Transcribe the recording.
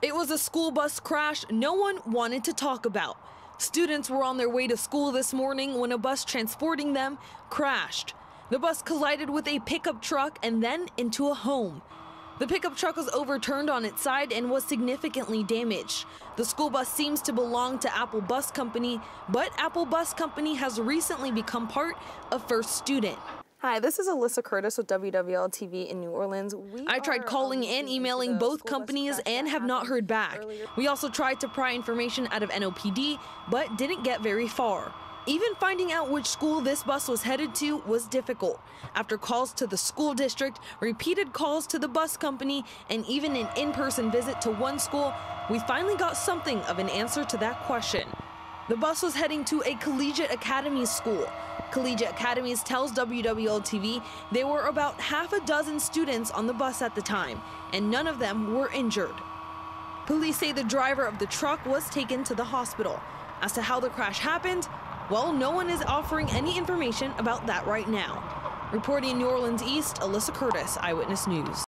It was a school bus crash no one wanted to talk about. Students were on their way to school this morning when a bus transporting them crashed. The bus collided with a pickup truck and then into a home. The pickup truck was overturned on its side and was significantly damaged. The school bus seems to belong to Apple Bus Company, but Apple Bus Company has recently become part of First Student. Hi, this is Alyssa Curtis with WWL TV in New Orleans. We I tried calling um, and emailing both companies and have not heard back. Earlier. We also tried to pry information out of NOPD, but didn't get very far. Even finding out which school this bus was headed to was difficult. After calls to the school district, repeated calls to the bus company, and even an in person visit to one school, we finally got something of an answer to that question. The bus was heading to a collegiate academy school. Collegiate Academies tells WWL TV there were about half a dozen students on the bus at the time, and none of them were injured. Police say the driver of the truck was taken to the hospital. As to how the crash happened, well, no one is offering any information about that right now. Reporting in New Orleans East, Alyssa Curtis, Eyewitness News.